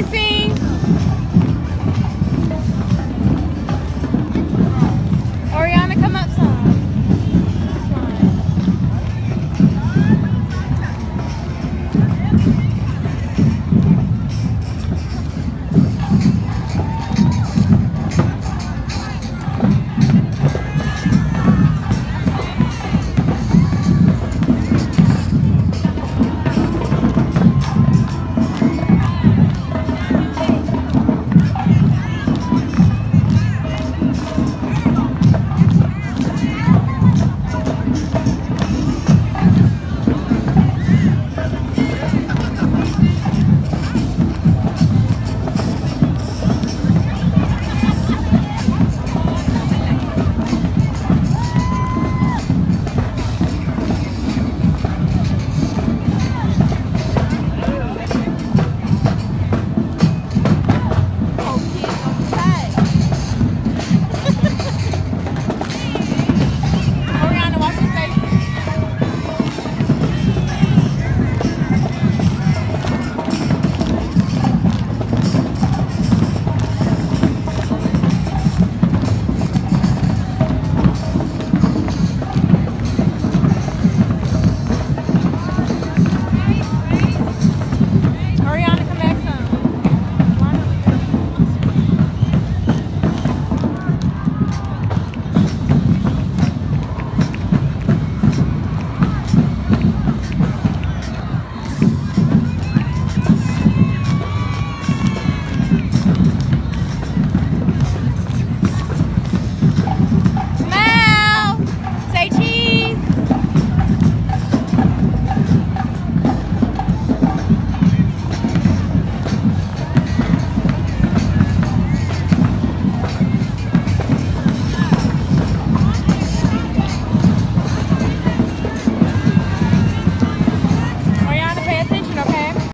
amazing.